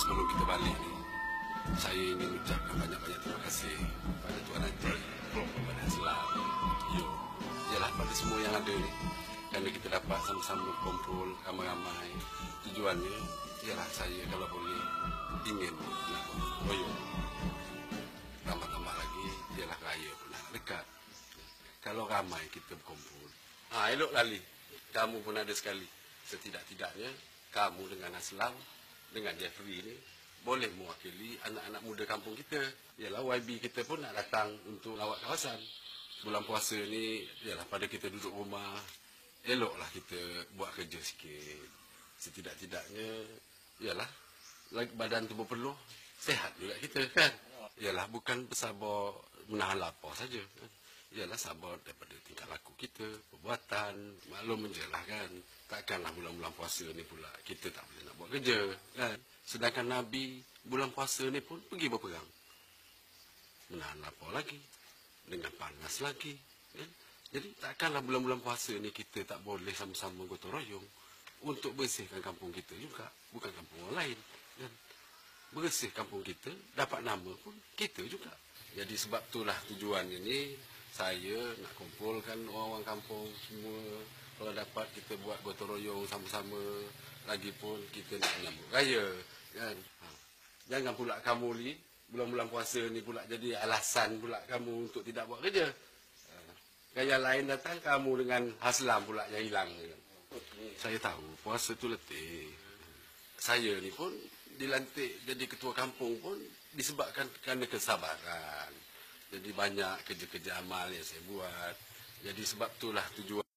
sebelum kita balik ni, saya ingin ucapkan banyak-banyak terima kasih pada Tuan Haji, kepada Islam, Yo, yalah pada semua yang ada ni. Kerana kita dapat sama-sama kumpul ramai-ramai. Tujuannya, ialah saya kalau boleh ingin nak royong. Tambah-tambah lagi, ialah raya pun nak dekat. Kalau ramai kita berkumpul. Ah, elok lali. Kamu pun ada sekali. Setidak-tidaknya, kamu dengan Aslam, dengan Jeffrey ni, boleh mewakili anak-anak muda kampung kita. Yalah YB kita pun nak datang untuk lawat kawasan. Bulan puasa ni, yalah pada kita duduk rumah, eloklah kita buat kerja sikit. Setidak-tidaknya, yalah, badan tu berpeluh, sehat juga kita kan. Yalah, bukan bersabar menahan lapar saja. Kan? Yalah, sabar daripada tingkah laku kita, perbuatan, maklum je lah kan. Takkanlah bulan-bulan puasa ni pula kita tak boleh nak buat kerja kan. Sedangkan Nabi bulan puasa ni pun pergi berperang. Menahan lapar lagi. Dengan panas lagi. Kan? Jadi takkanlah bulan-bulan puasa ni kita tak boleh sama-sama gotong royong. Untuk bersihkan kampung kita juga. Bukan kampung orang lain. Kan? Bersih kampung kita, dapat nama pun kita juga. Jadi sebab itulah tujuan ini saya nak kumpulkan orang-orang kampung semua. Kalau dapat kita buat gotong royong sama-sama. Lagipun kita nak menyambut raya kan? Ha. jangan pula kamu ni bulan-bulan puasa ni pula jadi alasan pula kamu untuk tidak buat kerja. Ha. lain datang kamu dengan haslam pula yang hilang. Saya tahu puasa tu letih. Saya ni pun dilantik jadi ketua kampung pun disebabkan kerana kesabaran jadi banyak kerja-kerja amal yang saya buat. Jadi sebab itulah tujuan